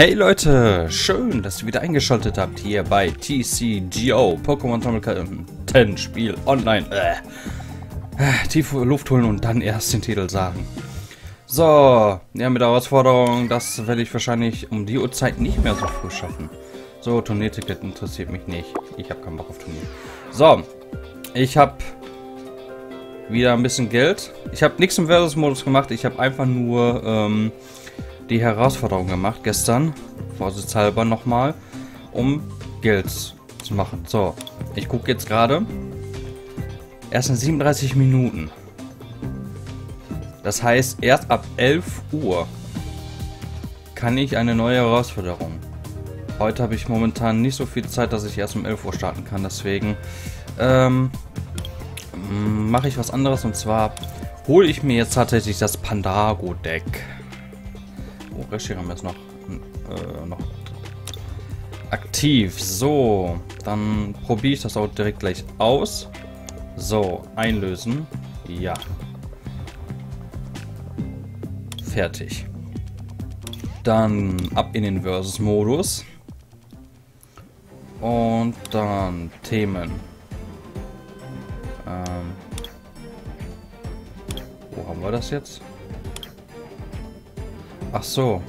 Hey Leute, schön, dass ihr wieder eingeschaltet habt hier bei TCGO, Pokémon Tournament Spiel online. Äh. Äh, tiefe Luft holen und dann erst den Titel sagen. So, ja mit der Herausforderung, das werde ich wahrscheinlich um die Uhrzeit nicht mehr so früh schaffen. So, Turnierticket interessiert mich nicht. Ich habe keinen Bock auf Turnier. So, ich habe wieder ein bisschen Geld. Ich habe nichts im Versus-Modus gemacht. Ich habe einfach nur ähm, die Herausforderung gemacht gestern. Vorsichtshalber nochmal. Um Geld zu machen. So, ich gucke jetzt gerade. Erst in 37 Minuten. Das heißt, erst ab 11 Uhr kann ich eine neue Herausforderung. Heute habe ich momentan nicht so viel Zeit, dass ich erst um 11 Uhr starten kann. Deswegen ähm, mache ich was anderes und zwar hole ich mir jetzt tatsächlich das Pandago Deck. Oh, Reshiram ist noch, äh, noch aktiv. So, dann probiere ich das auch direkt gleich aus. So, einlösen. Ja. Fertig. Dann ab in den Versus-Modus. Und dann Themen. Ähm, wo haben wir das jetzt? Ach so.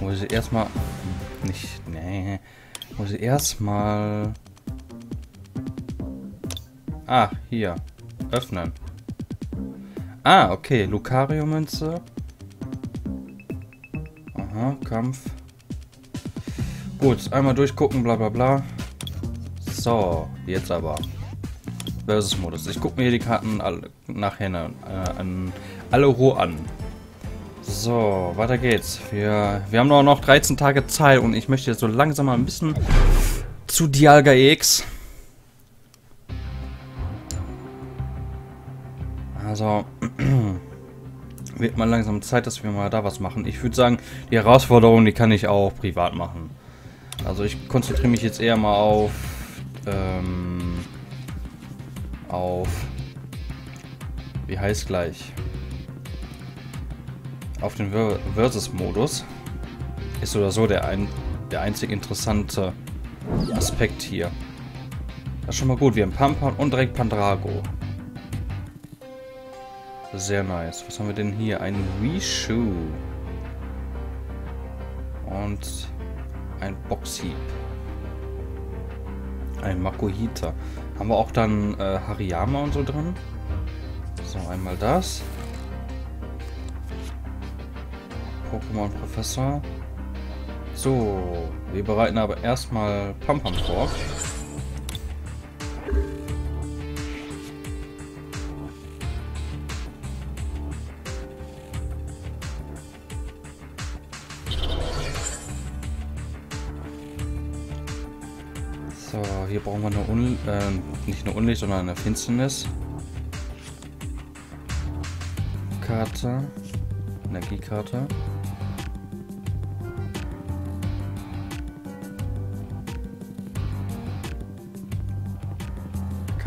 Muss ich erstmal... Nicht... Nee. Muss ich erstmal... Ah, hier. Öffnen. Ah, okay. Lucario-Münze. Aha, Kampf. Gut, einmal durchgucken, bla bla bla. So, jetzt aber. Versus-Modus. Ich gucke mir die Karten alle, nachher äh, an alle Ruhe an. So, weiter geht's. Wir, wir haben nur noch 13 Tage Zeit und ich möchte jetzt so langsam mal ein bisschen zu Dialga X. Also, wird mal langsam Zeit, dass wir mal da was machen. Ich würde sagen, die Herausforderung, die kann ich auch privat machen. Also ich konzentriere mich jetzt eher mal auf ähm, auf wie heißt gleich auf den Versus-Modus ist oder so der, ein, der einzig interessante Aspekt hier. Das ist schon mal gut. Wir haben Pampan und direkt Pandrago. Sehr nice. Was haben wir denn hier? Ein Wishu. Und ein Boxhieb. Ein Makuhita. Haben wir auch dann äh, Hariyama und so drin? So, einmal das. Pokémon Professor. So, wir bereiten aber erstmal Pampam vor. So, hier brauchen wir eine Un äh, nicht eine Unlicht, sondern eine Finsternis. Karte. Energiekarte.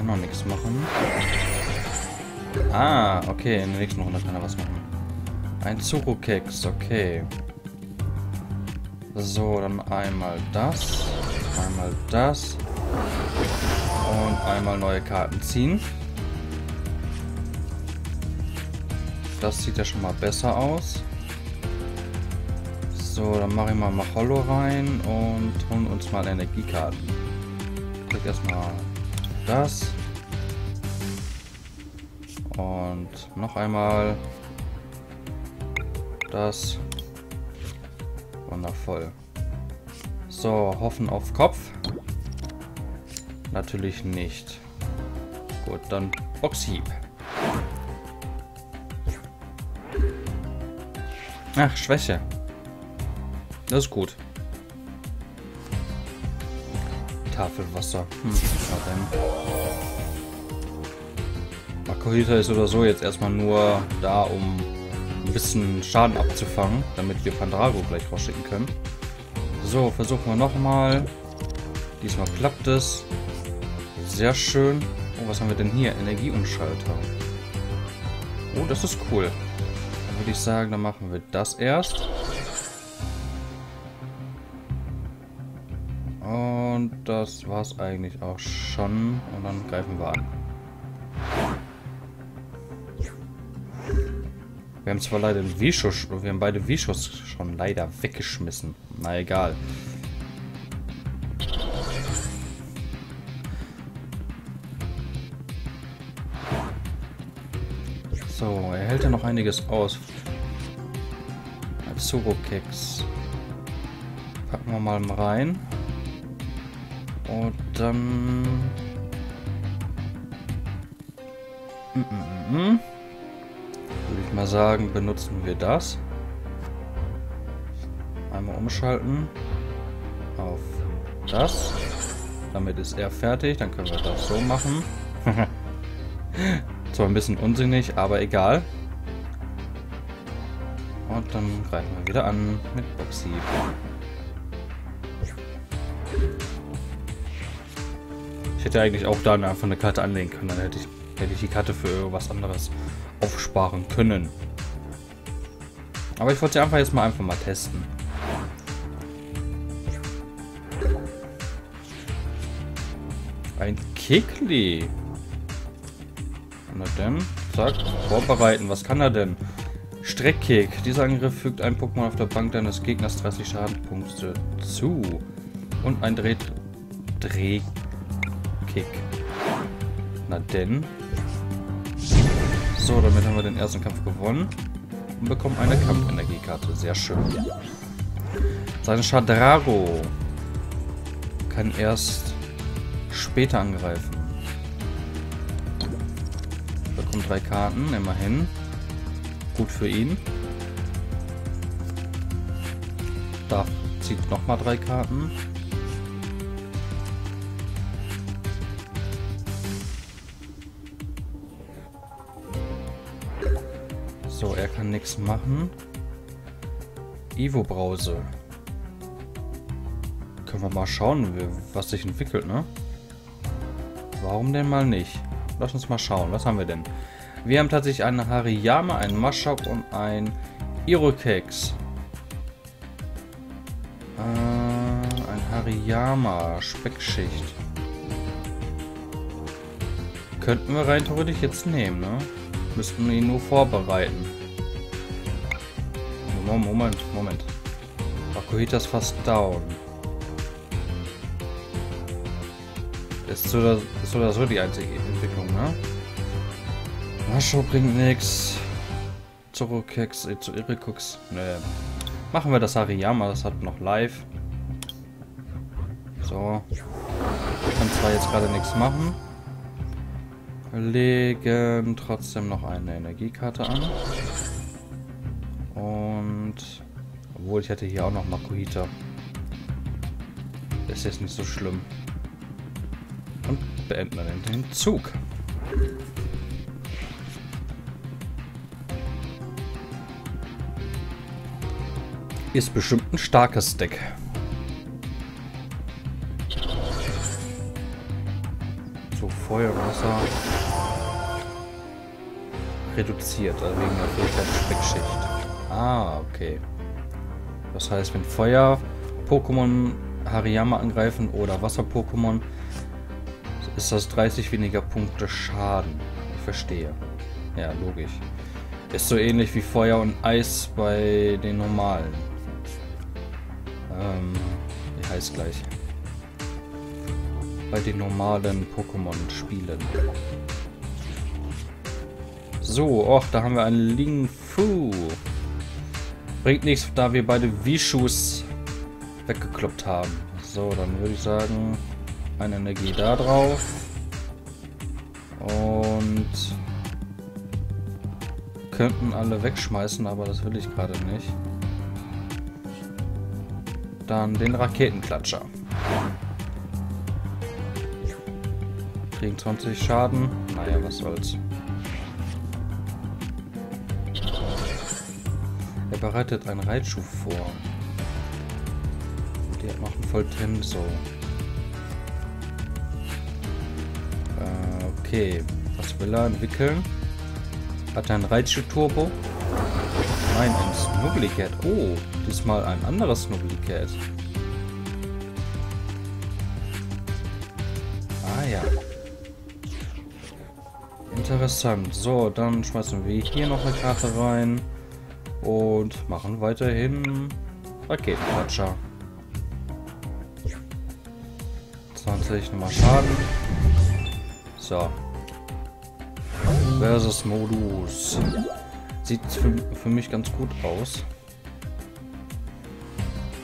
Kann noch nichts machen. Ah, okay, in der nächsten Runde kann er was machen. Ein Zuru-Keks, okay. So, dann einmal das. Einmal das. Und einmal neue Karten ziehen. Das sieht ja schon mal besser aus. So, dann mache ich mal Macholo rein und holen uns mal Energiekarten. Ich krieg erstmal das. Und noch einmal das. Wundervoll. So, hoffen auf Kopf. Natürlich nicht. Gut, dann Boxhieb. Ach, Schwäche. Das ist gut. Tafelwasser. Hm, Makohita ist oder so jetzt erstmal nur da, um ein bisschen Schaden abzufangen, damit wir Pandrago gleich rausschicken können. So, versuchen wir nochmal. Diesmal klappt es. Sehr schön. Oh, was haben wir denn hier? Energieumschalter. Oh, das ist cool. Dann würde ich sagen, dann machen wir das erst. Das war's eigentlich auch schon. Und dann greifen wir an. Wir haben zwar leider den V-Schuss, wir haben beide V-Schuss schon leider weggeschmissen. Na egal. So, er hält ja noch einiges aus. Azuro-Keks. Packen wir mal rein. Und dann... Mm -mm -mm. Würde ich mal sagen, benutzen wir das. Einmal umschalten. Auf das. Damit ist er fertig. Dann können wir das so machen. Zwar ein bisschen unsinnig, aber egal. Und dann greifen wir wieder an mit Boxy. Ich hätte eigentlich auch da einfach eine Karte anlegen können. Dann hätte ich, hätte ich die Karte für irgendwas anderes aufsparen können. Aber ich wollte sie einfach jetzt mal einfach mal testen. Ein Kickli. Na denn, zack, vorbereiten. Was kann er denn? Streckkick. Dieser Angriff fügt ein Pokémon auf der Bank deines Gegners 30 Schadenpunkte zu. Und ein Dreh... Drehkick. Na denn. So, damit haben wir den ersten Kampf gewonnen. Und bekommen eine Kampfenergiekarte. Sehr schön. Sein Shadraro kann erst später angreifen. Bekommt drei Karten, immerhin. Gut für ihn. Da zieht nochmal drei Karten. Kann nichts machen. Ivo-Brause. Können wir mal schauen, was sich entwickelt, ne? Warum denn mal nicht? Lass uns mal schauen. Was haben wir denn? Wir haben tatsächlich einen Hariyama, einen Mashok und ein Irokex. Äh, ein Hariyama, Speckschicht. Könnten wir rein theoretisch jetzt nehmen, ne? Müssten wir ihn nur vorbereiten. Moment, Moment. Akuhita ist fast down. Ist so, oder, ist oder so die einzige Entwicklung, ne? Mascho bringt nix. Zorokex, äh, zu Irikux. Ne. Machen wir das Hariyama, das hat noch live. So. Ich kann zwar jetzt gerade nichts machen legen trotzdem noch eine Energiekarte an. Und obwohl ich hätte hier auch noch Makuhita. Ist jetzt nicht so schlimm. Und beenden wir den Zug. Ist bestimmt ein starkes Deck. So, Feuer, Wasser reduziert, also wegen der Fähigkeit Speckschicht. Ah, okay. Das heißt, wenn Feuer-Pokémon Hariyama angreifen oder Wasser-Pokémon, ist das 30 weniger Punkte Schaden. Ich verstehe. Ja, logisch. Ist so ähnlich wie Feuer und Eis bei den normalen. Ähm, wie heißt gleich? Bei den normalen Pokémon-Spielen. So, och, da haben wir einen Ling Fu. Bringt nichts, da wir beide Vishus weggekloppt haben. So, dann würde ich sagen, eine Energie da drauf. Und könnten alle wegschmeißen, aber das will ich gerade nicht. Dann den Raketenklatscher. Kriegen 20 Schaden. Naja, was soll's. Bereitet einen Reitschuh vor. Der macht einen Volltemso. Äh, okay. Was will er entwickeln? Hat er einen Reitschuh-Turbo? Nein, ein Snuggly-Cat. Oh, diesmal ein anderes Snuggly-Cat. Ah ja. Interessant. So, dann schmeißen wir hier noch eine Karte rein. Und machen weiterhin Raketenlatscher. 20 nochmal Schaden. So. Versus Modus. Sieht für, für mich ganz gut aus.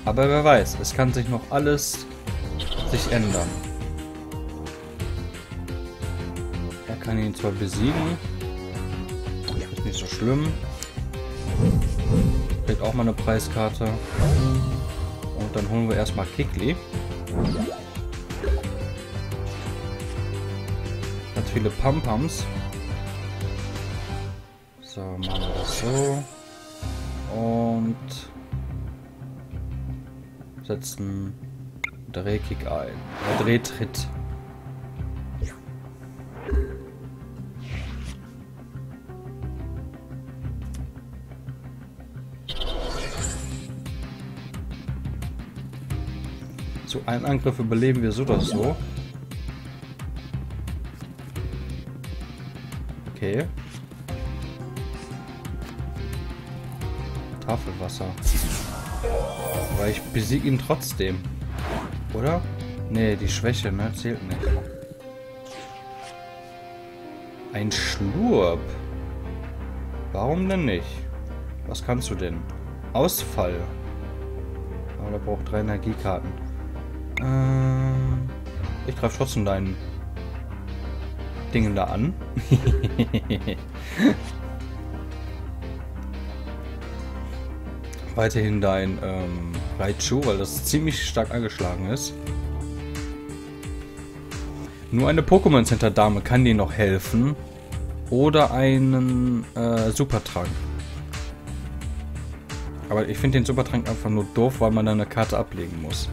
Aber wer weiß, es kann sich noch alles sich ändern. Er kann ihn zwar besiegen. Ist nicht so schlimm. Kriegt auch mal eine Preiskarte. Und dann holen wir erstmal Kikli. Ganz viele Pam-Pams. So, machen wir das so. Und setzen Drehkick ein. Drehtritt. Einen Angriff überleben wir so oder so. Okay. Tafelwasser. Aber ich besiege ihn trotzdem. Oder? Nee, die Schwäche, ne? Zählt nicht. Ein Schlurp. Warum denn nicht? Was kannst du denn? Ausfall. Aber der braucht drei Energiekarten. Ähm, ich greife trotzdem deinen Dingen da an. Weiterhin dein ähm, Raichu, weil das ziemlich stark angeschlagen ist. Nur eine Pokémon Center Dame kann dir noch helfen. Oder einen äh, Supertrank. Aber ich finde den Supertrank einfach nur doof, weil man da eine Karte ablegen muss.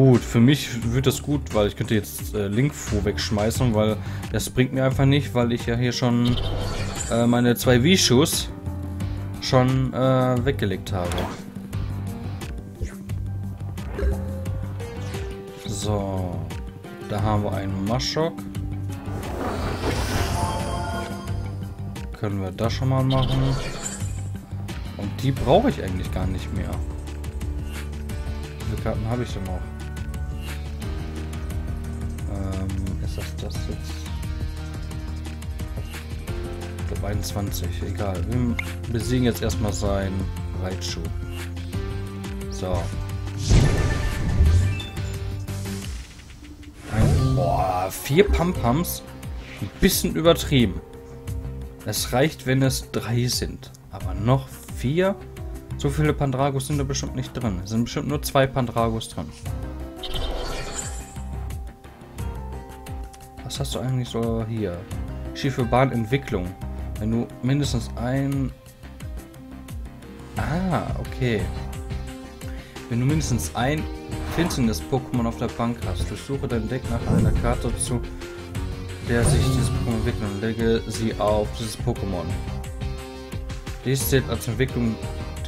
Gut, für mich wird das gut, weil ich könnte jetzt äh, Linkfu wegschmeißen, weil das bringt mir einfach nicht, weil ich ja hier schon äh, meine zwei V-Schuss schon äh, weggelegt habe. So, da haben wir einen Maschok. Können wir das schon mal machen. Und die brauche ich eigentlich gar nicht mehr. Wie viele Karten habe ich denn noch? Ähm, ist das das jetzt? Ich glaube 21, egal. Wir besiegen jetzt erstmal seinen Reitschuh. So. Ein, boah, vier Pampams. Ein bisschen übertrieben. Es reicht, wenn es drei sind. Aber noch vier? So viele Pandragos sind da bestimmt nicht drin. Es sind bestimmt nur zwei Pandragos drin. Was hast du eigentlich so hier? Schiefe Bahnentwicklung. Wenn du mindestens ein... Ah, okay. Wenn du mindestens ein finsternes Pokémon auf der Bank hast, durchsuche dein Deck nach einer Karte zu der sich dieses Pokémon entwickelt und lege sie auf dieses Pokémon. Dies zählt als Entwicklung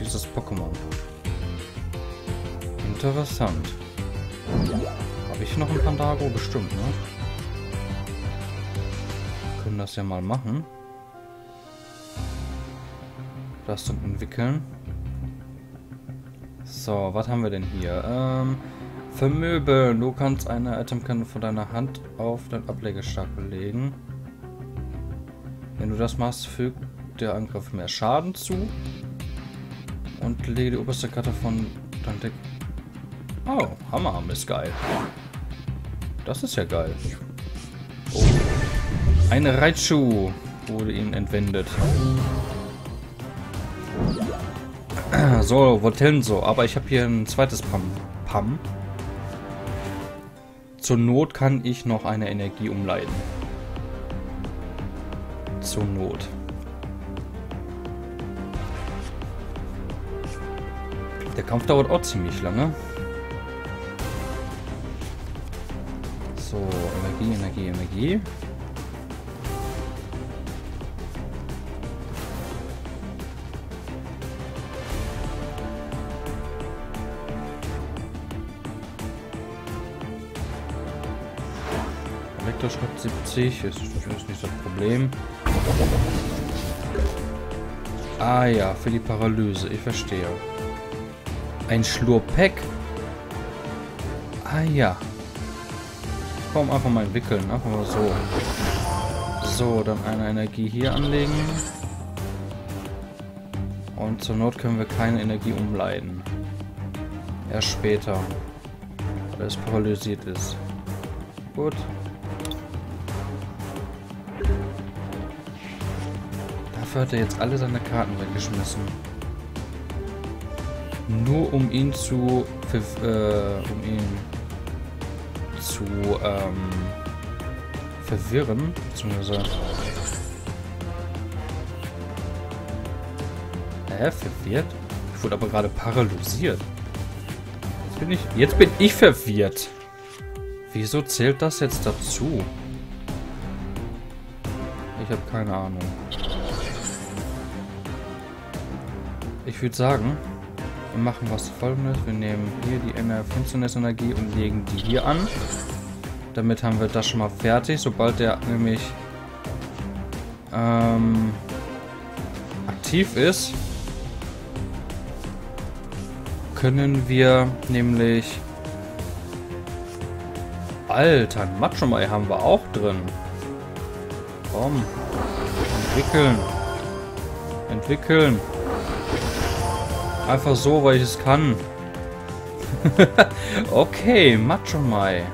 dieses Pokémon. Interessant. Habe ich noch ein Pandago? Bestimmt, ne? Das ja mal machen. Das zum Entwickeln. So, was haben wir denn hier? Ähm, Vermöbeln. Du kannst eine Itemkette von deiner Hand auf deinen Ablegestapel legen. Wenn du das machst, fügt der Angriff mehr Schaden zu. Und lege die oberste Karte von deinem Deck. Oh, Hammerarm ist geil. Das ist ja geil. Ein Raichu wurde ihnen entwendet. So, Votenso. Aber ich habe hier ein zweites Pam. Pam. Zur Not kann ich noch eine Energie umleiten. Zur Not. Der Kampf dauert auch ziemlich lange. So, Energie, Energie, Energie. Schritt 70, ist, ist nicht das Problem. Ah ja, für die Paralyse, ich verstehe. Ein Schlurpeck. Ah ja. Komm, einfach mal entwickeln, einfach mal so. So, dann eine Energie hier anlegen. Und zur Not können wir keine Energie umleiten. Erst später. Weil es paralysiert ist. Gut. Dafür hat er jetzt alle seine Karten weggeschmissen. Nur um ihn zu... Äh, um ihn zu ähm, verwirren. Beziehungsweise... Hä? Verwirrt? Ich wurde aber gerade paralysiert. Jetzt bin ich... Jetzt bin ich verwirrt. Wieso zählt das jetzt dazu? Ich habe keine Ahnung. Würde sagen, wir machen was folgendes. Wir nehmen hier die Finsternis-Energie und legen die hier an. Damit haben wir das schon mal fertig. Sobald der nämlich ähm, aktiv ist, können wir nämlich Alter, Macho-Mai haben wir auch drin. Komm. Entwickeln. Entwickeln. Einfach so, weil ich es kann. okay, Macho-Mai.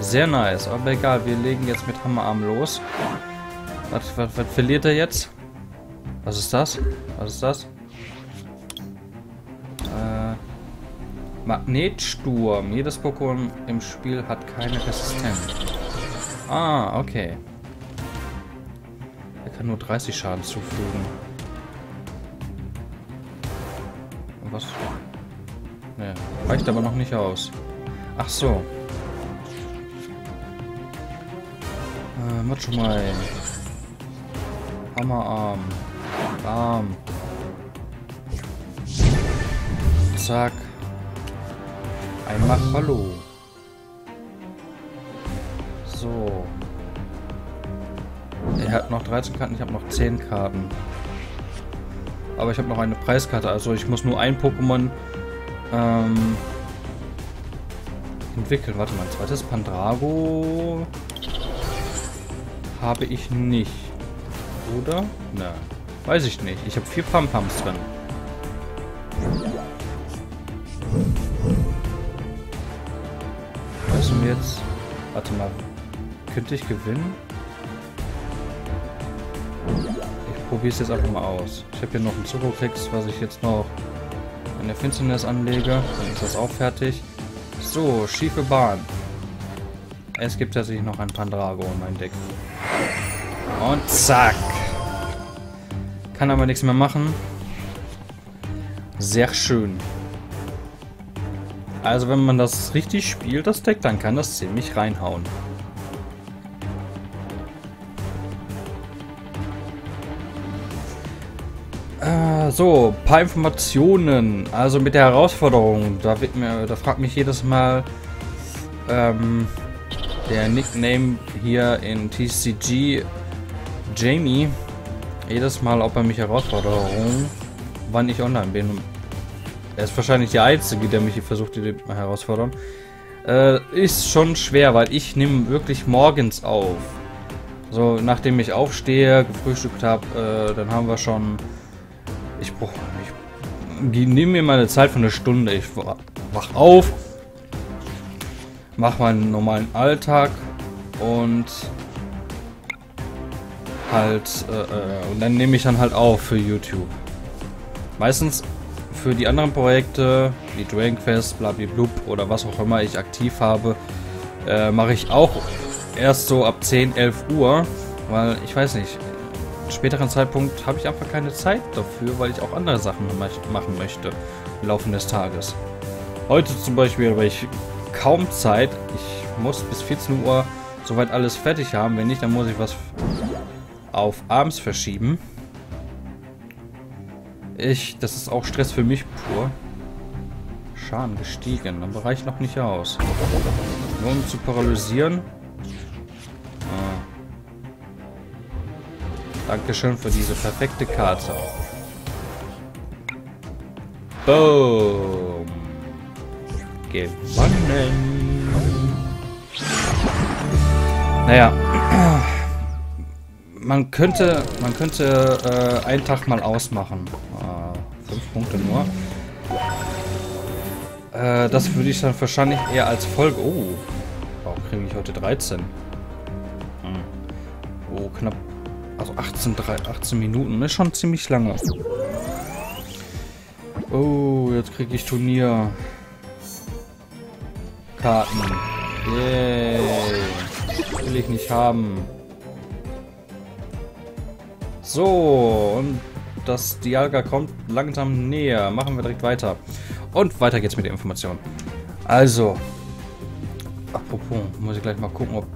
Sehr nice. Aber egal, wir legen jetzt mit Hammerarm los. Was, was, was verliert er jetzt? Was ist das? Was ist das? Magnetsturm. Jedes Pokémon im Spiel hat keine Resistenz. Ah, okay. Er kann nur 30 Schaden zufügen. Reicht aber noch nicht aus. Ach so. Äh, Machomai. Hammerarm. Arm. Zack. Einmal Hallo. So. Er hat noch 13 Karten, ich habe noch 10 Karten. Aber ich habe noch eine Preiskarte, also ich muss nur ein Pokémon ähm, entwickeln. Warte mal, ein zweites Pandrago habe ich nicht. Oder? Nein. Weiß ich nicht. Ich habe vier Pampams drin. jetzt... Warte mal. Könnte ich gewinnen? Ich probiere es jetzt einfach mal aus. Ich habe hier noch einen Zuckerkeks, was ich jetzt noch in der Finsternis anlege. Dann ist das auch fertig. So, schiefe Bahn. Es gibt tatsächlich noch ein Pandrago in meinem Deck. Und zack. Kann aber nichts mehr machen. Sehr schön. Also wenn man das richtig spielt, das Deck, dann kann das ziemlich reinhauen. So, paar Informationen. Also mit der Herausforderung, da wird mir, da fragt mich jedes Mal ähm, der Nickname hier in TCG Jamie jedes Mal, ob er mich Herausforderung, wann ich online bin. Er ist wahrscheinlich der Einzige, der mich hier versucht, die herausfordern. Äh, ist schon schwer, weil ich nehme wirklich morgens auf. So, nachdem ich aufstehe, gefrühstückt habe, äh, dann haben wir schon... Ich brauche... Ich nehme mir meine Zeit von einer Stunde. Ich wach auf, mache meinen normalen Alltag und halt... Äh, äh, und dann nehme ich dann halt auf für YouTube. Meistens für die anderen Projekte, wie Dragon Quest, Blub oder was auch immer ich aktiv habe, äh, mache ich auch erst so ab 10, 11 Uhr, weil ich weiß nicht, späteren Zeitpunkt habe ich einfach keine Zeit dafür, weil ich auch andere Sachen machen möchte im Laufe des Tages. Heute zum Beispiel habe ich kaum Zeit. Ich muss bis 14 Uhr soweit alles fertig haben. Wenn nicht, dann muss ich was auf abends verschieben. Ich, das ist auch Stress für mich pur. Schaden gestiegen, aber reicht noch nicht aus. Nur um zu paralysieren. Dankeschön für diese perfekte Karte. Boom. Gewonnen. Naja. Man könnte, man könnte äh, einen Tag mal ausmachen. Äh, fünf Punkte nur. Äh, das würde ich dann wahrscheinlich eher als Folge... Oh, warum kriege ich heute 13? Hm. Oh, knapp... Also 18, 3, 18 Minuten. Ist schon ziemlich lange. Oh, jetzt kriege ich Turnier. Karten. Yay. Will ich nicht haben. So, und das Dialga kommt langsam näher. Machen wir direkt weiter. Und weiter geht's mit der Information. Also, apropos, muss ich gleich mal gucken, ob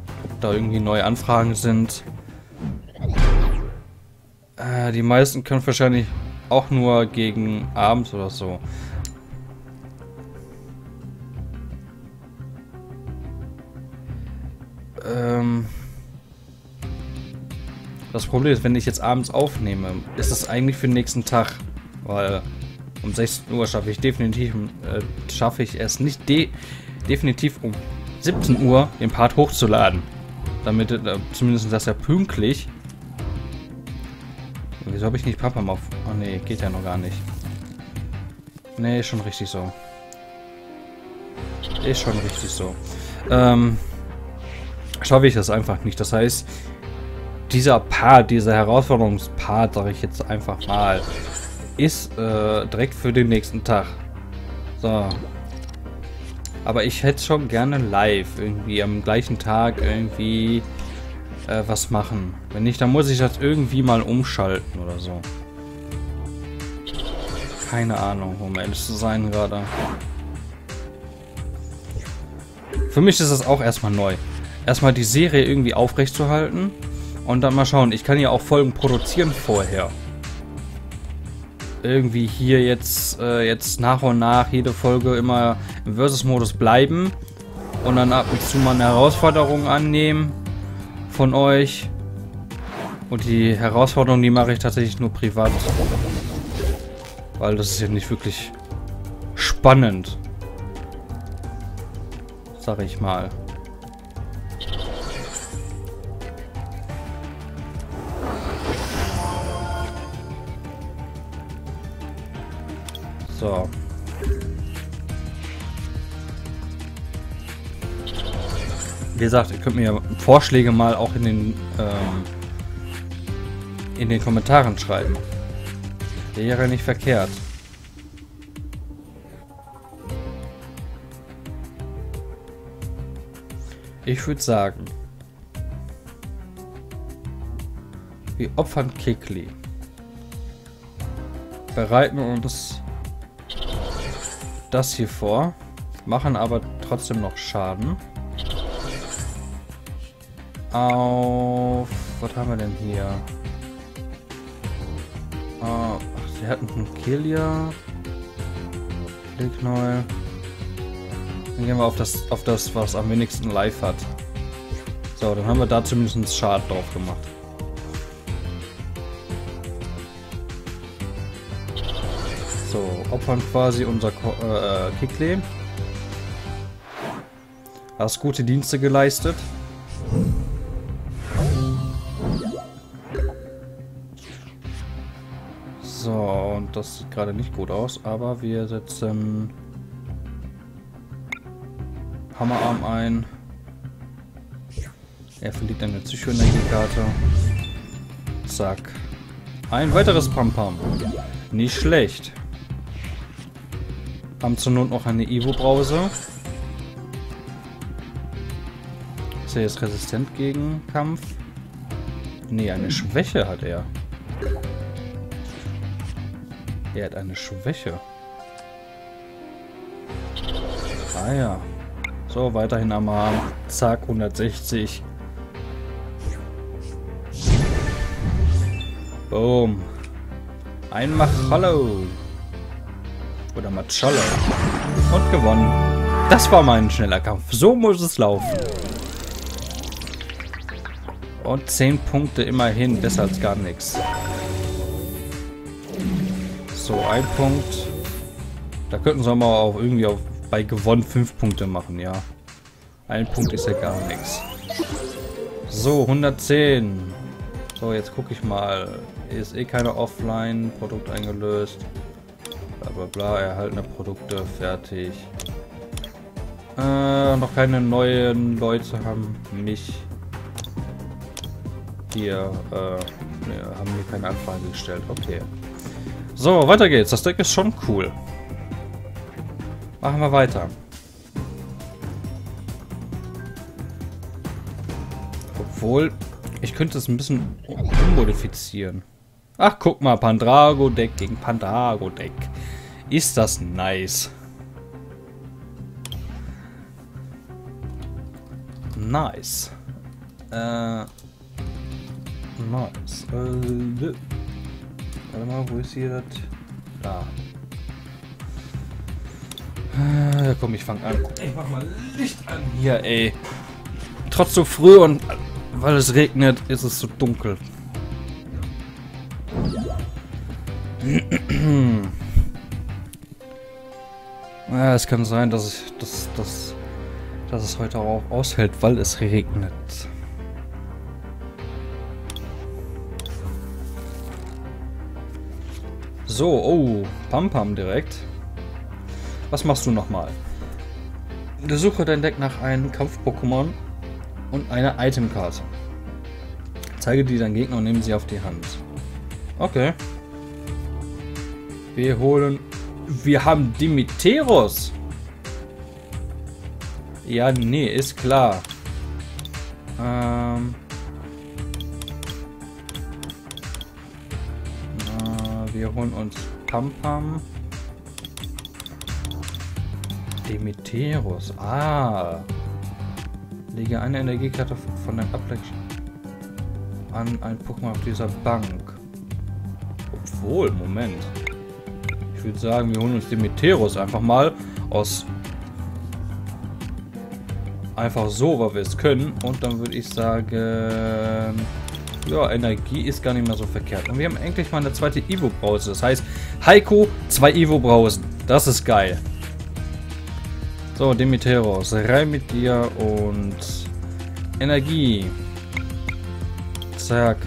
da irgendwie neue Anfragen sind. Äh, die meisten können wahrscheinlich auch nur gegen abends oder so. Ähm... Das Problem ist, wenn ich jetzt abends aufnehme, ist es eigentlich für den nächsten Tag. Weil um 16 Uhr schaffe ich definitiv, äh, schaffe ich es nicht de definitiv um 17 Uhr den Part hochzuladen. Damit äh, zumindest das ja pünktlich. Wieso habe ich nicht Papa mal auf... Oh nee, geht ja noch gar nicht. Nee, ist schon richtig so. Ist schon richtig so. Ähm, schaffe ich das einfach nicht. Das heißt, dieser Part, dieser Herausforderungspart, sage ich jetzt einfach mal, ist äh, direkt für den nächsten Tag. So. Aber ich hätte schon gerne live, irgendwie am gleichen Tag irgendwie äh, was machen. Wenn nicht, dann muss ich das irgendwie mal umschalten oder so. Keine Ahnung, um ehrlich zu sein gerade. Für mich ist das auch erstmal neu. Erstmal die Serie irgendwie aufrechtzuerhalten. Und dann mal schauen. Ich kann ja auch Folgen produzieren vorher. Irgendwie hier jetzt, äh, jetzt nach und nach jede Folge immer im Versus-Modus bleiben. Und dann ab und zu mal eine Herausforderung annehmen von euch. Und die Herausforderung, die mache ich tatsächlich nur privat. Weil das ist ja nicht wirklich spannend. Sag ich mal. So. Wie gesagt, ihr könnt mir Vorschläge mal auch in den ähm, in den Kommentaren schreiben. Wäre nicht verkehrt. Ich würde sagen, wir opfern Kikli. Bereiten uns das hier vor, machen aber trotzdem noch Schaden. Auf... Was haben wir denn hier? Uh, ach, sie hatten einen Killia. Klickneu. Dann gehen wir auf das, auf das, was am wenigsten live hat. So, dann haben wir da zumindest Schaden drauf gemacht. So, opfern quasi unser Ko äh, Kikle. Hast gute Dienste geleistet. Das sieht gerade nicht gut aus, aber wir setzen Hammerarm ein. Er verliert eine Psychoenergiekarte. Zack. Ein weiteres Pam-Pam. Nicht schlecht. Haben zur Not noch eine Evo-Brause. Ist er jetzt resistent gegen Kampf? Nee, eine Schwäche hat er. Er hat eine Schwäche. Ah ja. So, weiterhin am Arm. Zack, 160. Boom. Ein Machalo. Oder Machallo. Und gewonnen. Das war mein schneller Kampf. So muss es laufen. Und 10 Punkte immerhin, besser als gar nichts. So, ein Punkt. Da könnten sie mal auch irgendwie auf, bei gewonnen 5 Punkte machen, ja. Ein Punkt ist ja gar nichts. So, 110. So, jetzt gucke ich mal. Ist eh keine Offline. Produkt eingelöst. Bla bla bla. Erhaltene Produkte. Fertig. Äh, noch keine neuen Leute haben mich hier, äh, ne, haben mir keine Anfrage gestellt. Okay. So, weiter geht's. Das Deck ist schon cool. Machen wir weiter. Obwohl, ich könnte es ein bisschen ummodifizieren. Ach, guck mal, Pandrago-Deck gegen Pandrago-Deck. Ist das nice. Nice. Äh, nice. Äh, warte mal, wo ist hier das? Da. Äh, komm, ich fang an. Ich mach mal Licht an hier, ey. Trotz so früh und weil es regnet, ist es so dunkel. ja, es kann sein, dass ich dass, dass, dass es heute auch aushält, weil es regnet. So, oh, Pam Pam direkt. Was machst du nochmal? Suche dein Deck nach einem Kampf-Pokémon und eine Itemkarte. Zeige die deinen Gegner und nehme sie auf die Hand. Okay. Wir holen... Wir haben Dimiteros. Ja, nee, ist klar. Ähm... wir holen uns Pampam. Dimiteros. Ah. Lege eine Energiekarte von den Ableck an ein Pokémon auf dieser Bank. Obwohl, Moment. Ich würde sagen, wir holen uns den Meteros einfach mal aus... Einfach so, weil wir es können. Und dann würde ich sagen... Ja, Energie ist gar nicht mehr so verkehrt. Und wir haben endlich mal eine zweite Evo-Brause. Das heißt, Heiko, zwei Evo-Brausen. Das ist geil. So, Demiteros, rein mit dir und Energie. Zack.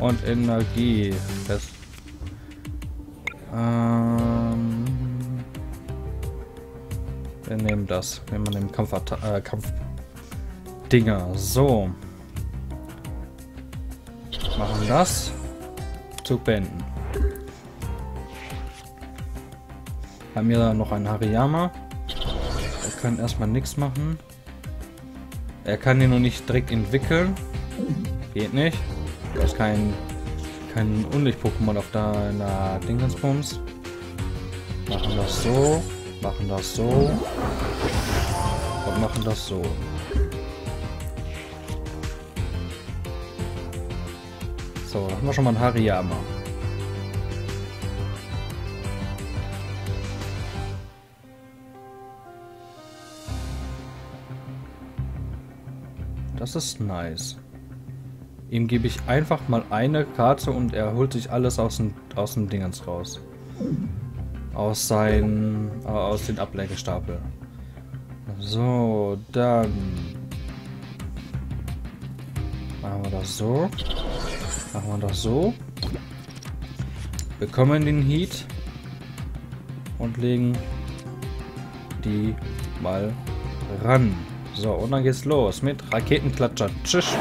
Und Energie. Das, ähm, wir nehmen das. Wir nehmen den Kampf, äh, Kampf Dinger. So. Machen das. Zug beenden. Haben wir noch einen Hariyama. Er kann erstmal nichts machen. Er kann ihn noch nicht direkt entwickeln. Geht nicht. Du hast kein, kein Unlicht-Pokémon auf deiner Dingensbums. Machen das so. Machen das so. Und machen das so. So, haben wir schon mal einen Hariyama. Das ist nice. Ihm gebe ich einfach mal eine Karte und er holt sich alles aus dem, aus dem Dingens raus. Aus seinen, äh, aus den Ablenkestapel. So, dann machen wir das so. Machen wir das so. Bekommen den Heat und legen die mal ran. So, und dann geht's los mit Raketenklatscher. Tschüss.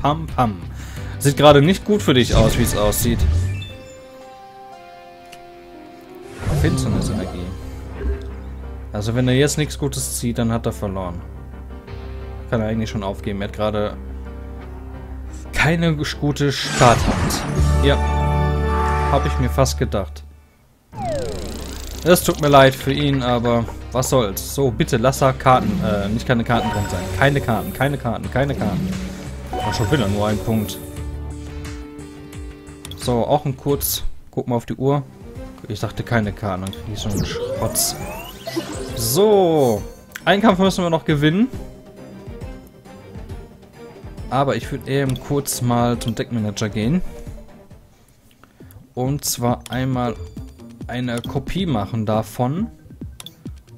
Pam, pam. Sieht gerade nicht gut für dich aus, wie es aussieht. Finsternisenergie. Also wenn er jetzt nichts Gutes zieht, dann hat er verloren. Kann er eigentlich schon aufgeben. Er hat gerade keine gute Starthand. Ja. Habe ich mir fast gedacht. Es tut mir leid für ihn, aber was soll's. So, bitte, lass da Karten, äh, nicht keine Karten drin sein. Keine Karten, keine Karten, keine Karten. Ach, schon wieder nur ein Punkt. So, auch ein kurz. Guck mal auf die Uhr. Ich dachte keine Karten, dann krieg ich so einen Schrotz. So. Einen Kampf müssen wir noch gewinnen. Aber ich würde eben kurz mal zum Deckmanager gehen. Und zwar einmal eine Kopie machen davon.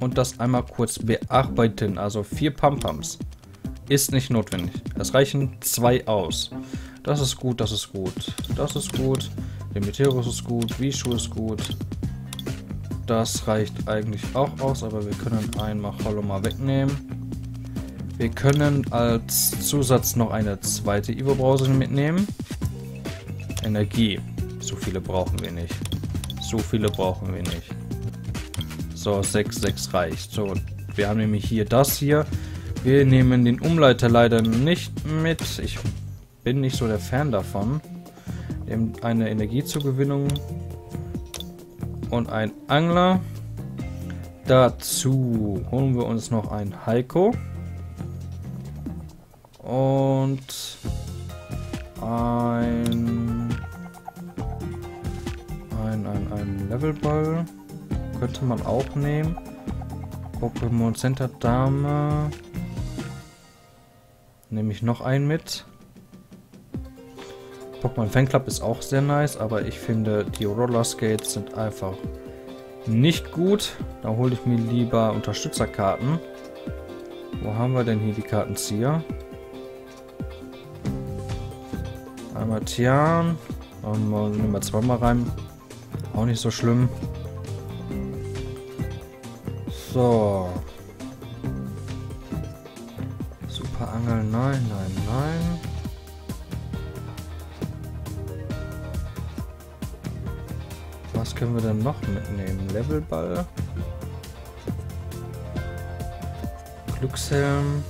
Und das einmal kurz bearbeiten. Also vier Pampams. Ist nicht notwendig. Es reichen zwei aus. Das ist gut, das ist gut. Das ist gut. Demeterus ist gut. Vishu ist gut. Das reicht eigentlich auch aus, aber wir können einmal Hollow mal wegnehmen. Wir können als Zusatz noch eine zweite Evo-Brause mitnehmen. Energie. So viele brauchen wir nicht. So viele brauchen wir nicht. So, 6, 6 reicht. So, wir haben nämlich hier das hier. Wir nehmen den Umleiter leider nicht mit. Ich bin nicht so der Fan davon. Eine Energiezugewinnung und ein Angler. Dazu holen wir uns noch ein Heiko. Und ein, ein, ein, ein Levelball könnte man auch nehmen. Pokémon Center Dame. Nehme ich noch einen mit. Pokémon Fanclub ist auch sehr nice, aber ich finde, die Roller Skates sind einfach nicht gut. Da hole ich mir lieber Unterstützerkarten. Wo haben wir denn hier die Kartenzieher? Einmal Tian. Nehmen wir zweimal rein. Auch nicht so schlimm. So. Super Angel, nein, nein, nein. Was können wir denn noch mitnehmen? Levelball. Glückshelm.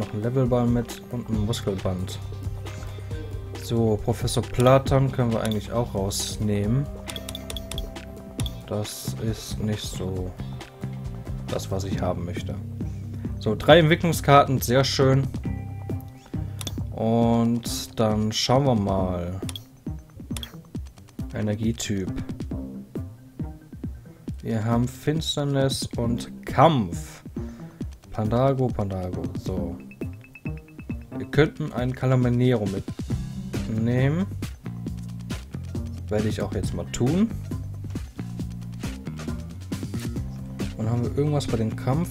Noch einen Levelball mit und ein Muskelband. So, Professor Platan können wir eigentlich auch rausnehmen. Das ist nicht so das, was ich haben möchte. So, drei Entwicklungskarten, sehr schön. Und dann schauen wir mal. Energietyp. Wir haben Finsternis und Kampf. Pandago, Pandago. So. Wir könnten einen Calamanero mitnehmen. Werde ich auch jetzt mal tun. Und haben wir irgendwas bei dem Kampf?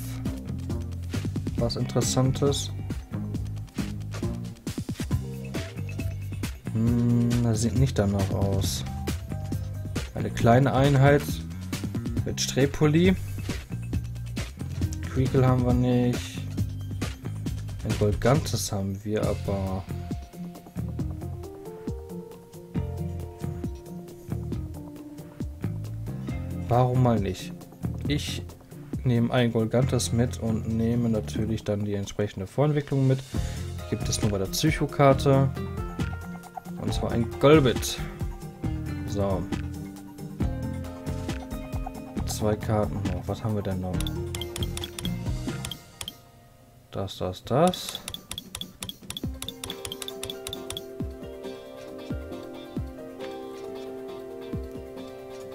Was interessantes? Hm, das sieht nicht danach aus. Eine kleine Einheit mit Strepoli. Creakle haben wir nicht. Ein Golgantes haben wir, aber... Warum mal nicht? Ich nehme ein Golgantes mit und nehme natürlich dann die entsprechende Vorentwicklung mit. Gibt es nur bei der Psychokarte. Und zwar ein Golbit. So zwei Karten noch. Was haben wir denn noch? Das, das, das.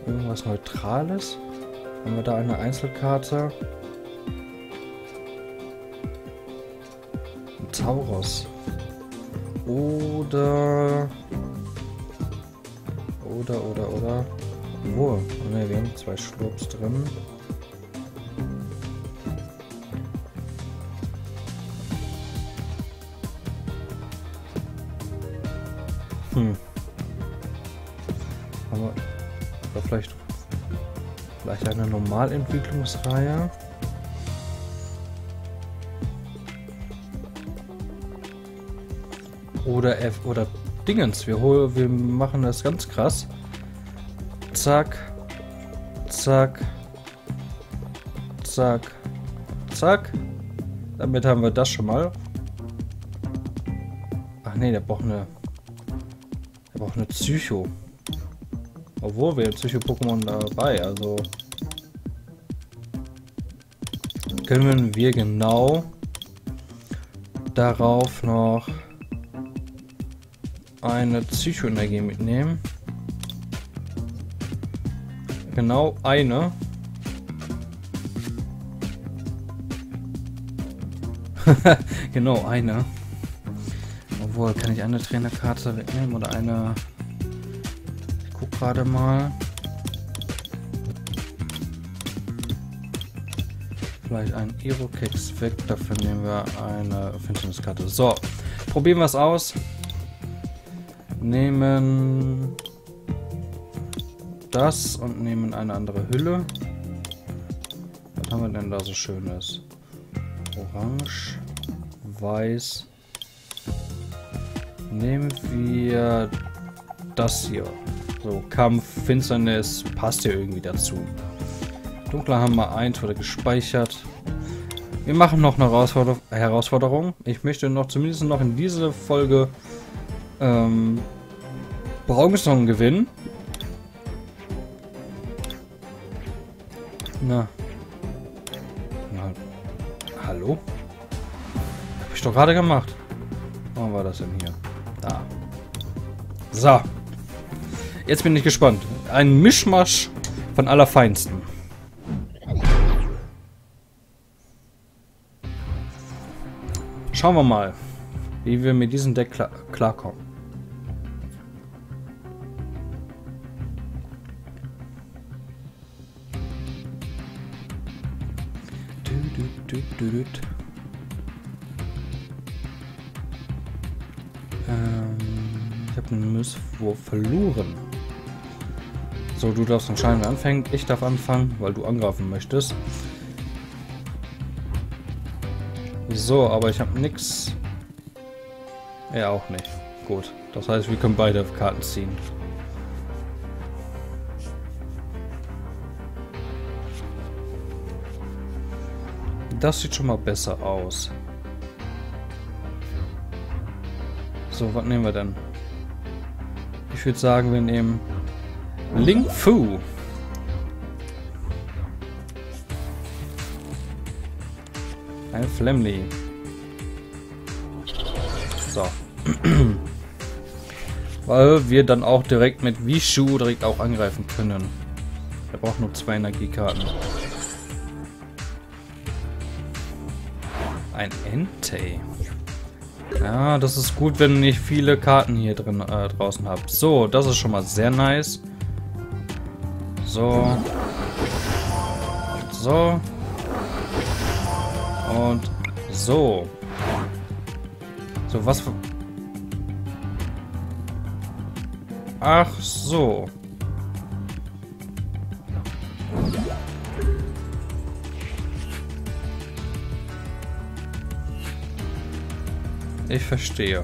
Irgendwas Neutrales? Haben wir da eine Einzelkarte? Ein Tauros. Oder... Oder, oder, oder... Oh, ne, wir haben zwei Schlurps drin. Normalentwicklungsreihe. Oder F oder Dingens. Wir, holen, wir machen das ganz krass. Zack. Zack. Zack. Zack. Damit haben wir das schon mal. Ach nee, der braucht eine... Der braucht eine Psycho. Obwohl wir Psycho-Pokémon dabei, also... Können wir genau darauf noch eine Psycho-Energie mitnehmen. Genau eine. genau, eine. Obwohl, kann ich eine Trainerkarte wegnehmen oder eine... Ich guck gerade mal. Vielleicht ein Aerokex weg, dafür nehmen wir eine Finsterniskarte. So, probieren wir es aus. Nehmen das und nehmen eine andere Hülle. Was haben wir denn da so schönes? Orange, Weiß. Nehmen wir das hier. So, Kampf, Finsternis, passt ja irgendwie dazu. Dunkler wir 1 wurde gespeichert. Wir machen noch eine Herausforder Herausforderung. Ich möchte noch zumindest noch in dieser Folge ähm, Bronzesong gewinnen. Na. Na. Hallo? Hab ich doch gerade gemacht. Wo war das denn hier? Da. So. Jetzt bin ich gespannt. Ein Mischmasch von allerfeinsten. Schauen wir mal, wie wir mit diesem Deck klar klarkommen. Ähm, ich habe einen Misswurf verloren. So, du darfst anscheinend anfangen. Ich darf anfangen, weil du angreifen möchtest. So, aber ich habe nichts. Er auch nicht. Gut. Das heißt, wir können beide Karten ziehen. Das sieht schon mal besser aus. So, was nehmen wir denn? Ich würde sagen, wir nehmen Ling Fu. Ein Flemly. So. Weil wir dann auch direkt mit Wishu direkt auch angreifen können. Er braucht nur zwei Energiekarten. Ein Entei. Ja, das ist gut, wenn ich viele Karten hier drin äh, draußen habe. So, das ist schon mal sehr nice. So. So. Und so. So, was. Ach so. Ich verstehe.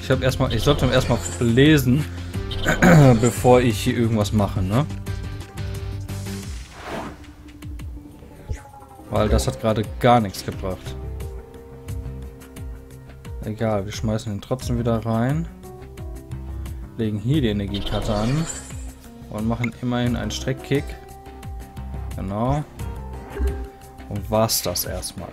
Ich habe erstmal, ich sollte erstmal lesen, bevor ich hier irgendwas mache, ne? Weil das hat gerade gar nichts gebracht. Egal, wir schmeißen ihn trotzdem wieder rein. Legen hier die Energiekarte an. Und machen immerhin einen Streckkick. Genau. Und war's das erstmal.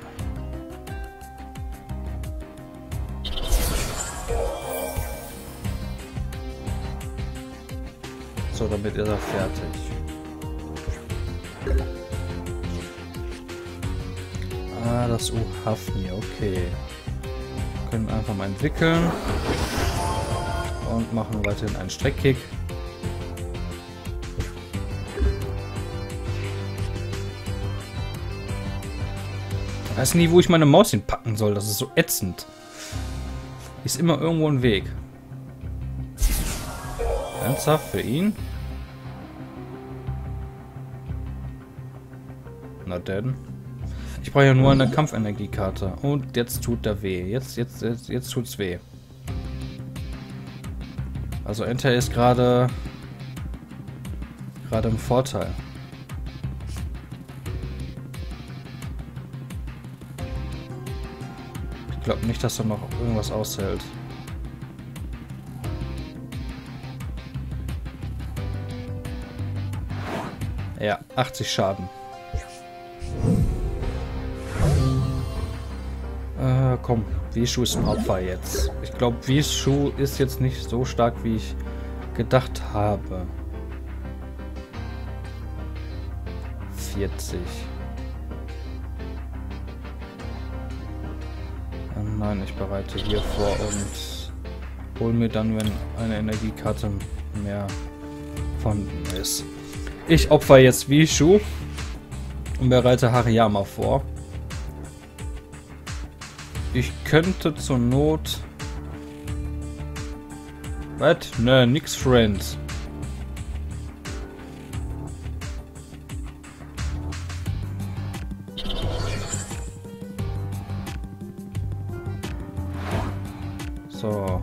So, damit ist er fertig. Ah, das U Hafni, okay. Wir können einfach mal entwickeln. Und machen weiterhin einen Streckkick. Ich weiß nie, wo ich meine Maus hinpacken soll. Das ist so ätzend. Ist immer irgendwo ein Weg. Ernsthaft für ihn? Na denn. Ich brauche ja nur eine Kampfenergiekarte. Und jetzt tut der weh. Jetzt, jetzt, jetzt, jetzt tut's weh. Also Enter ist gerade gerade im Vorteil. Ich glaube nicht, dass er noch irgendwas aushält. Ja, 80 Schaden. Wishu ist ein Opfer jetzt. Ich glaube, Wishu ist jetzt nicht so stark, wie ich gedacht habe. 40. Nein, ich bereite hier vor und hol mir dann, wenn eine Energiekarte mehr vorhanden ist. Ich opfer jetzt Vishu und bereite Hariyama vor. Ich könnte zur Not... Was? Ne, nix Friends. So.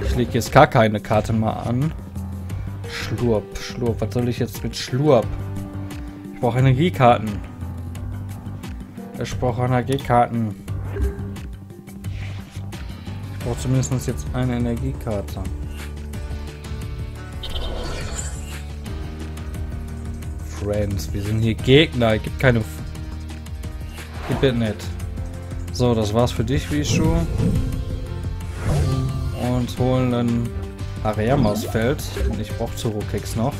Ich lege jetzt gar keine Karte mal an. Schlurp, Schlurp. Was soll ich jetzt mit Schlurp? Ich brauche Energiekarten. Ich brauche Energiekarten. Brauche zumindest jetzt eine Energiekarte. Friends, wir sind hier Gegner. Gibt keine... Gibt es nicht. So, das war's für dich, Vishu. Und holen dann Ariam aus Feld. Und ich brauche Zurokex noch.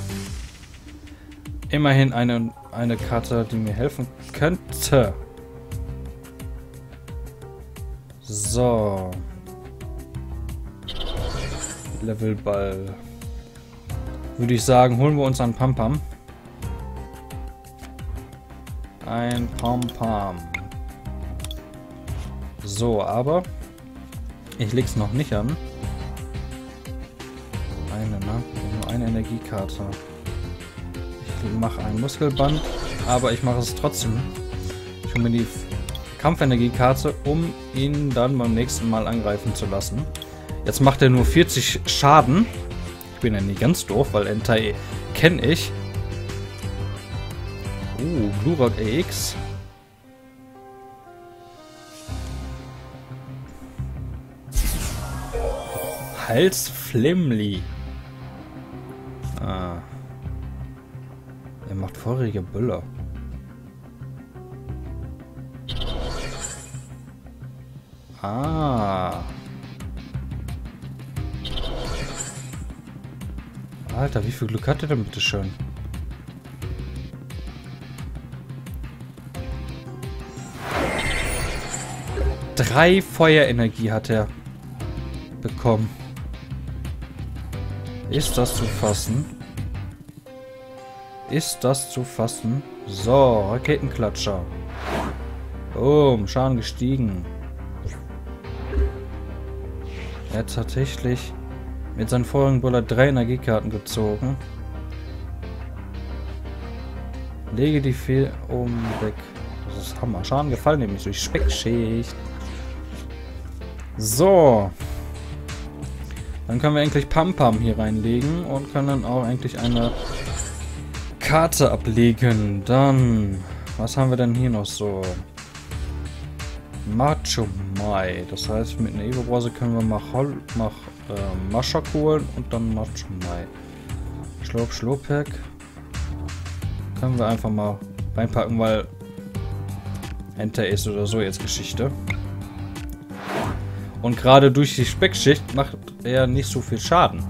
Immerhin eine, eine Karte, die mir helfen könnte. So. Levelball. Würde ich sagen, holen wir uns einen Pam-Pam. Ein Pam-Pam. So, aber ich leg's noch nicht an. Eine, ne? Nur eine Energiekarte. Ich mache ein Muskelband, aber ich mache es trotzdem. Ich hole mir die Kampfenergiekarte, um ihn dann beim nächsten Mal angreifen zu lassen. Jetzt macht er nur 40 Schaden. Ich bin ja nicht ganz doof, weil Entei kenne ich. Uh, Glurak EX. Hals Flimli. Ah. Er macht feurige Böller. Ah. Alter, wie viel Glück hat er denn bitte schön? Drei Feuerenergie hat er bekommen. Ist das zu fassen? Ist das zu fassen? So, Raketenklatscher. Boom, Schaden gestiegen. Er hat tatsächlich mit seinen vorigen Buller drei Energiekarten gezogen. Lege die Fehl oben weg. Das ist Hammer. Schaden gefallen nämlich durch Speckschicht. So. Dann können wir eigentlich Pam Pam hier reinlegen und können dann auch eigentlich eine Karte ablegen. Dann, was haben wir denn hier noch so? Macho Mai. Das heißt, mit einer Evo-Brause können wir Machol, Mach, äh, Maschak holen und dann Macho Mai. Schlop, Schlopek. Können wir einfach mal reinpacken, weil Enter ist oder so jetzt Geschichte. Und gerade durch die Speckschicht macht er nicht so viel Schaden.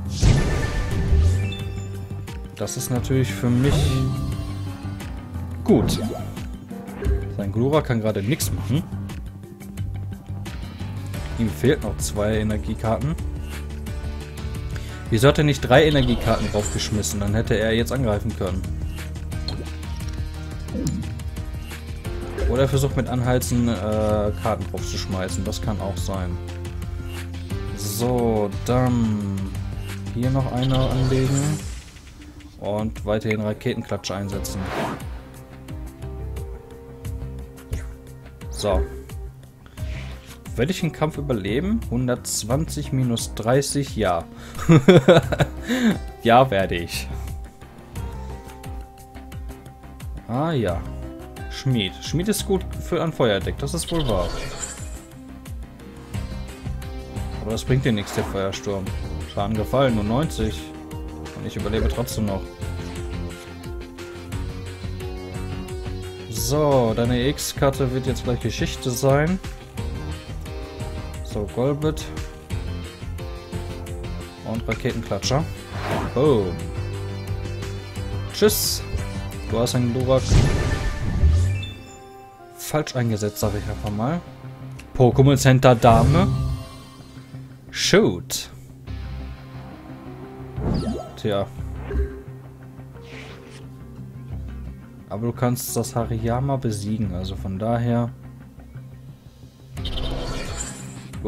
Das ist natürlich für mich gut. Sein Glora kann gerade nichts machen. Ihm fehlt noch zwei Energiekarten. Wieso hat er nicht drei Energiekarten draufgeschmissen? Dann hätte er jetzt angreifen können. Oder er versucht mit Anheizen äh, Karten draufzuschmeißen. Das kann auch sein. So, dann hier noch eine anlegen. Und weiterhin Raketenklatsch einsetzen. So. Werde ich den Kampf überleben? 120 minus 30? Ja. ja, werde ich. Ah ja. Schmied. Schmied ist gut für ein Feuerdeck, das ist wohl wahr. Aber das bringt dir nichts, der Feuersturm. Schaden gefallen, nur 90. Und ich überlebe trotzdem noch. So, deine X-Karte wird jetzt gleich Geschichte sein. So, Golbit. Und Raketenklatscher. Boom. Tschüss. Du hast einen Glurak falsch eingesetzt, sag ich einfach mal. Pokémon Center Dame. Shoot. Tja. Aber du kannst das Hariyama besiegen, also von daher...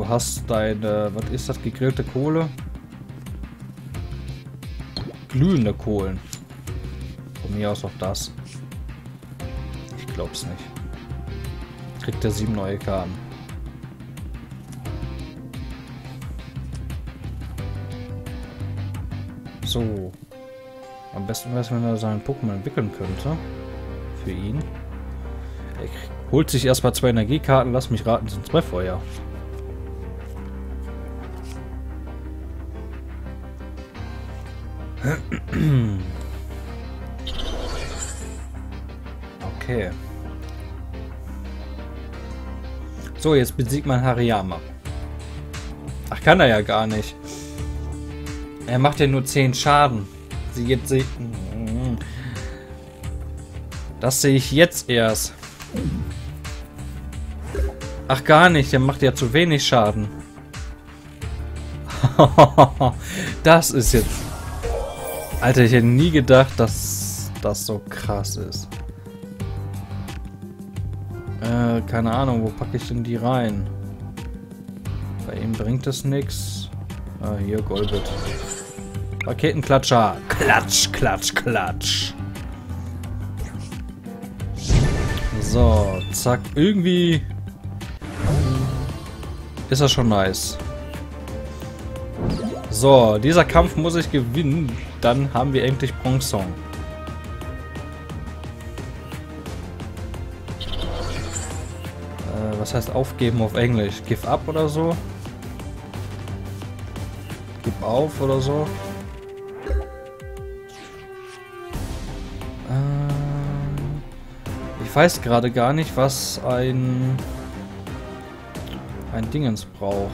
Du hast deine... Was ist das? Gegrillte Kohle? Glühende Kohlen. Von mir aus auch das. Ich glaub's nicht. Kriegt er sieben neue Karten. So. Am besten wäre es, wenn er seinen Pokémon entwickeln könnte. Für ihn. Er holt sich erstmal zwei Energiekarten. Lass mich raten, sind zwei Feuer. Okay. So, jetzt besiegt man Hariyama. Ach, kann er ja gar nicht. Er macht ja nur 10 Schaden. Sie jetzt se Das sehe ich jetzt erst. Ach, gar nicht. Er macht ja zu wenig Schaden. das ist jetzt... Alter, ich hätte nie gedacht, dass das so krass ist. Äh, keine Ahnung, wo packe ich denn die rein? Bei ihm bringt es nichts. Ah, hier, Golbit. Raketenklatscher. Klatsch, klatsch, klatsch. So, zack. Irgendwie ist das schon nice. So, dieser Kampf muss ich gewinnen. Dann haben wir endlich Bronzong. Äh, was heißt aufgeben auf Englisch? Give up oder so? Gib auf oder so? Ich weiß gerade gar nicht, was ein ein Dingens braucht.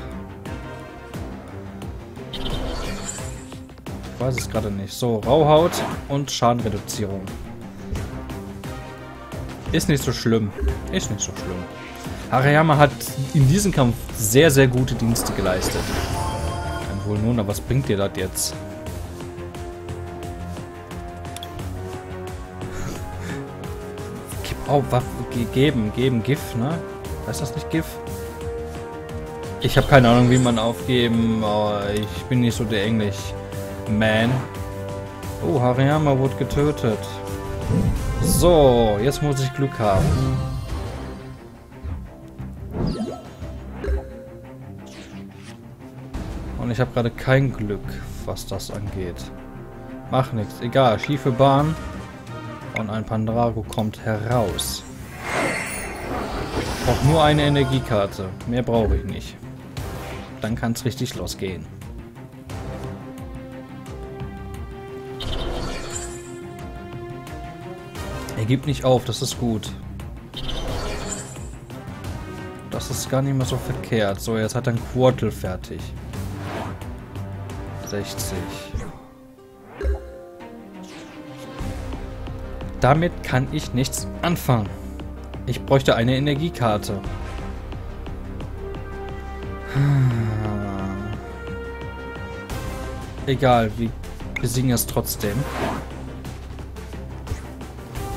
Weiß es gerade nicht. So, Rauhaut und Schadenreduzierung. Ist nicht so schlimm. Ist nicht so schlimm. Harayama hat in diesem Kampf sehr, sehr gute Dienste geleistet. Dann wohl nun, aber was bringt dir das jetzt? Oh, geben, geben, GIF, ne? Heißt das nicht GIF? Ich habe keine Ahnung, wie man aufgeben. Oh, ich bin nicht so der Englisch-Man. Oh, Hariyama wurde getötet. So, jetzt muss ich Glück haben. Und ich habe gerade kein Glück, was das angeht. Mach nichts. Egal, schiefe Bahn. Und ein Pandrago kommt heraus. Ich brauche nur eine Energiekarte. Mehr brauche ich nicht. Dann kann es richtig losgehen. Er gibt nicht auf, das ist gut. Das ist gar nicht mehr so verkehrt. So, jetzt hat er ein Quartal fertig. 60. Damit kann ich nichts anfangen. Ich bräuchte eine Energiekarte. Egal, wir besiegen es trotzdem.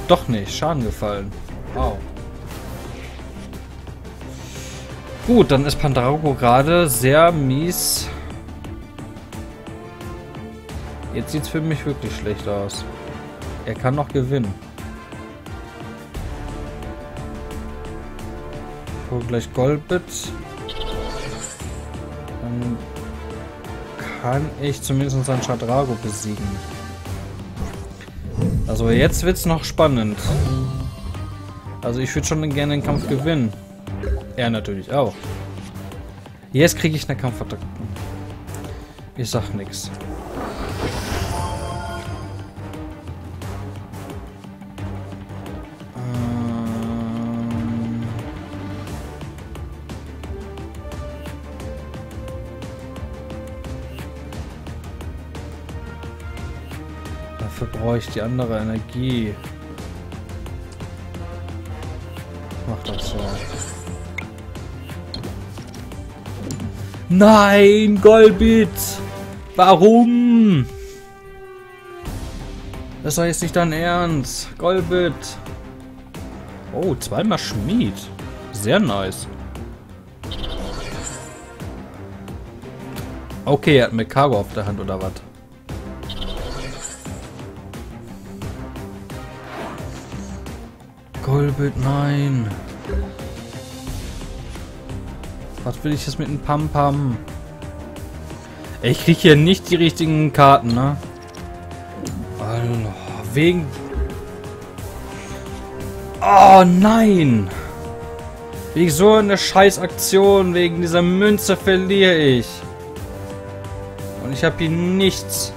Doch nicht, Schaden gefallen. Wow. Gut, dann ist Pandrago gerade sehr mies. Jetzt sieht es für mich wirklich schlecht aus. Er kann noch gewinnen. Hol gleich Goldbit. Dann kann ich zumindest seinen Chadrago besiegen. Also jetzt wird es noch spannend. Also ich würde schon gerne den Kampf gewinnen. Er natürlich auch. Jetzt kriege ich eine Kampfattacke. Ich sag nichts. brauche ich die andere Energie. Mach das so. Nein, Golbit! Warum? Das war jetzt nicht dein Ernst. Golbit. Oh, zweimal Schmied. Sehr nice. Okay, er hat Mekaro auf der Hand oder was? Golbit, nein. Was will ich jetzt mit dem Pam Pam? Ich krieg hier nicht die richtigen Karten, ne? Also, wegen... Oh nein! Wegen so eine Scheißaktion, wegen dieser Münze verliere ich. Und ich habe hier nichts.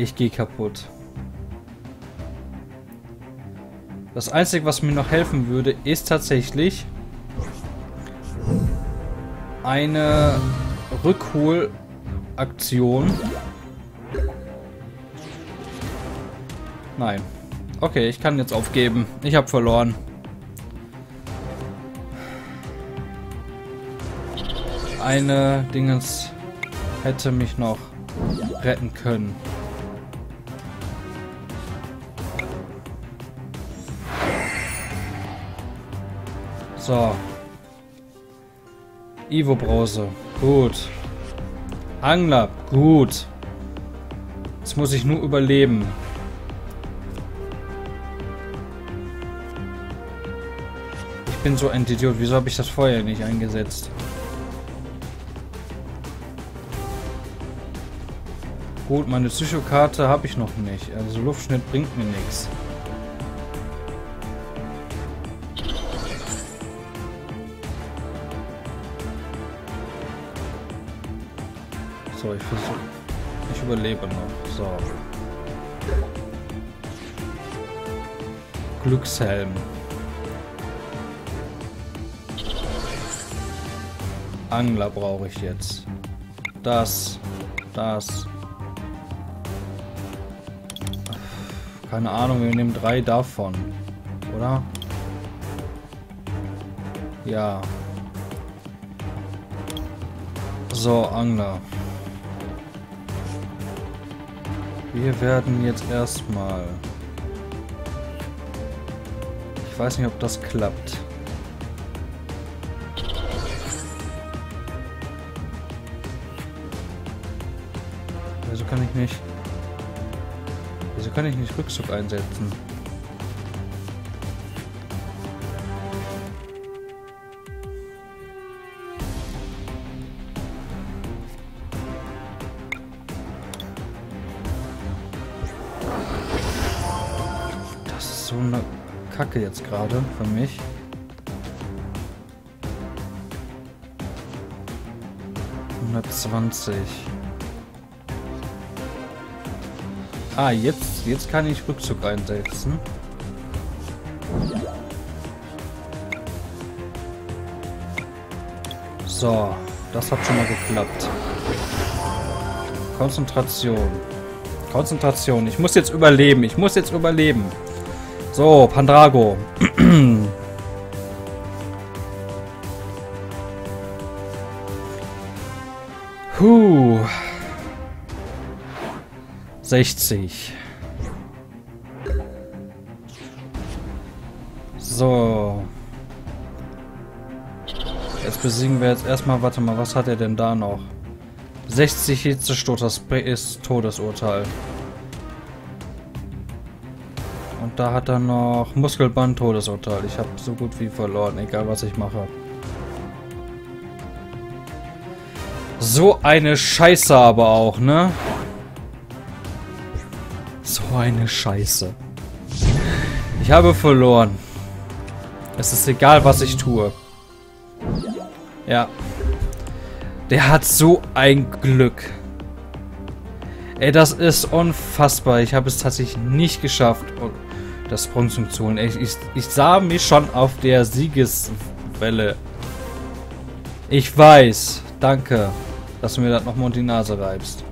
Ich gehe kaputt. Das Einzige, was mir noch helfen würde, ist tatsächlich eine Rückholaktion. Nein. Okay, ich kann jetzt aufgeben. Ich habe verloren. Eine Dingens hätte mich noch retten können. So. Ivo-Brause. Gut. Angler. Gut. Jetzt muss ich nur überleben. Ich bin so ein Idiot. Wieso habe ich das vorher nicht eingesetzt? Gut, meine Psychokarte habe ich noch nicht. Also Luftschnitt bringt mir nichts. Ich versuche. Ich überlebe noch. So. Glückshelm. Angler brauche ich jetzt. Das. Das. Keine Ahnung, wir nehmen drei davon. Oder? Ja. So, Angler. Wir werden jetzt erstmal... Ich weiß nicht, ob das klappt. Wieso kann ich nicht... Wieso kann ich nicht Rückzug einsetzen? Kacke jetzt gerade für mich. Hundertzwanzig. Ah, jetzt, jetzt kann ich Rückzug einsetzen. So, das hat schon mal geklappt. Konzentration. Konzentration. Ich muss jetzt überleben. Ich muss jetzt überleben. So, Pandrago. Huh. 60. So. Jetzt besiegen wir jetzt erstmal, warte mal, was hat er denn da noch? 60 Hitzestoß, ist Todesurteil. Da hat er noch Muskelband Todesurteil. Ich habe so gut wie verloren, egal was ich mache. So eine Scheiße aber auch, ne? So eine Scheiße. Ich habe verloren. Es ist egal, was ich tue. Ja. Der hat so ein Glück. Ey, das ist unfassbar. Ich habe es tatsächlich nicht geschafft. Und das Bronze zu holen. Ich, ich, ich sah mich schon auf der Siegeswelle. Ich weiß. Danke, dass du mir das nochmal in die Nase reibst.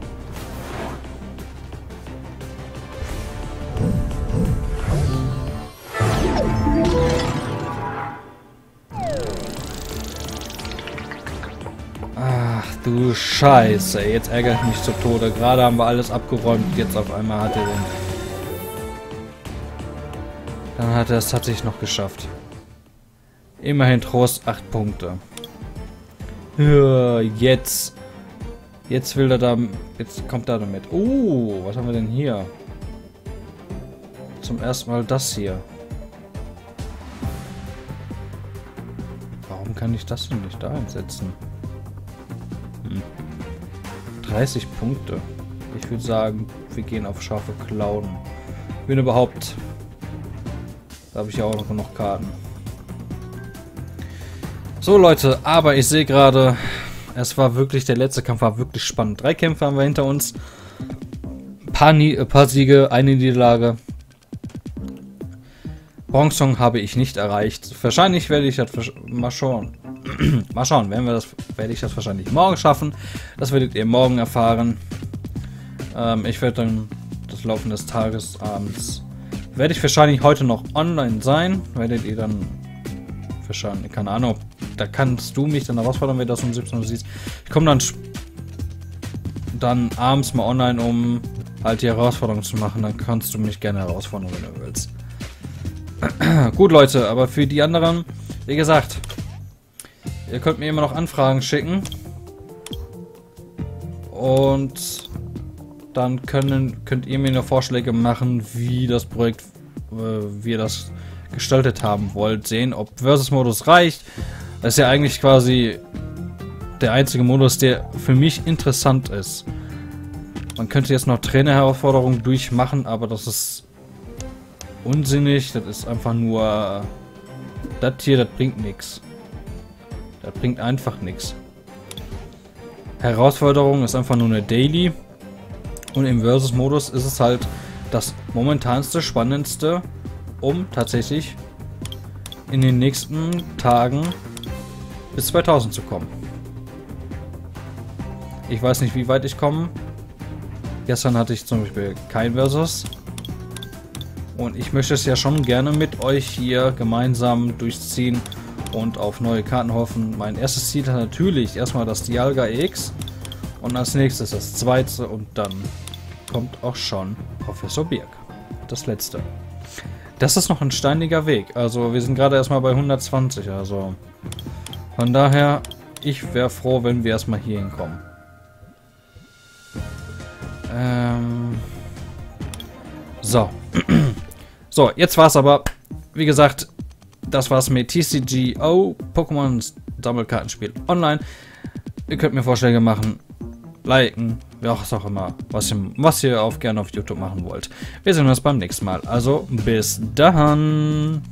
Du Scheiße, jetzt ärgere ich mich zu Tode. Gerade haben wir alles abgeräumt, jetzt auf einmal hat er den hat er es tatsächlich noch geschafft. Immerhin Trost 8 Punkte. Jetzt. Jetzt will er da... Jetzt kommt er damit. Uh, was haben wir denn hier? Zum ersten Mal das hier. Warum kann ich das denn nicht da einsetzen? Hm. 30 Punkte. Ich würde sagen, wir gehen auf scharfe Klauen. Wenn überhaupt. Habe ich ja auch noch genug Karten. So Leute, aber ich sehe gerade, es war wirklich, der letzte Kampf war wirklich spannend. Drei Kämpfe haben wir hinter uns. Ein paar, äh, paar Siege, eine Niederlage. Bronzong habe ich nicht erreicht. Wahrscheinlich werde ich das mal schauen. mal schauen, werden wir das, werde ich das wahrscheinlich morgen schaffen. Das werdet ihr morgen erfahren. Ähm, ich werde dann das Laufen des Tages abends werde ich wahrscheinlich heute noch online sein. Werdet ihr dann wahrscheinlich, keine Ahnung, da kannst du mich dann herausfordern, wenn du das um 17 Uhr siehst. Ich komme dann dann abends mal online, um halt die Herausforderung zu machen. Dann kannst du mich gerne herausfordern, wenn du willst. Gut, Leute, aber für die anderen, wie gesagt, ihr könnt mir immer noch Anfragen schicken. Und dann können, könnt ihr mir noch Vorschläge machen, wie das Projekt, äh, wie ihr das gestaltet haben wollt. Sehen, ob Versus-Modus reicht. Das ist ja eigentlich quasi der einzige Modus, der für mich interessant ist. Man könnte jetzt noch Trainer-Herausforderungen durchmachen, aber das ist unsinnig. Das ist einfach nur... Das hier, das bringt nichts. Das bringt einfach nichts. Herausforderung ist einfach nur eine Daily. Und im Versus-Modus ist es halt das momentanste, spannendste, um tatsächlich in den nächsten Tagen bis 2000 zu kommen. Ich weiß nicht, wie weit ich komme. Gestern hatte ich zum Beispiel kein Versus. Und ich möchte es ja schon gerne mit euch hier gemeinsam durchziehen und auf neue Karten hoffen. Mein erstes Ziel ist natürlich erstmal das Dialga X und als nächstes das zweite und dann kommt auch schon Professor Birk. Das letzte. Das ist noch ein steiniger Weg. Also wir sind gerade erstmal bei 120, also von daher, ich wäre froh, wenn wir erstmal hier hinkommen. Ähm so. So, jetzt war es aber, wie gesagt, das war's mit TCGO, Pokémon Sammelkartenspiel online. Ihr könnt mir Vorschläge machen, liken, was auch immer, was ihr, was ihr auf gerne auf YouTube machen wollt. Wir sehen uns beim nächsten Mal. Also, bis dann.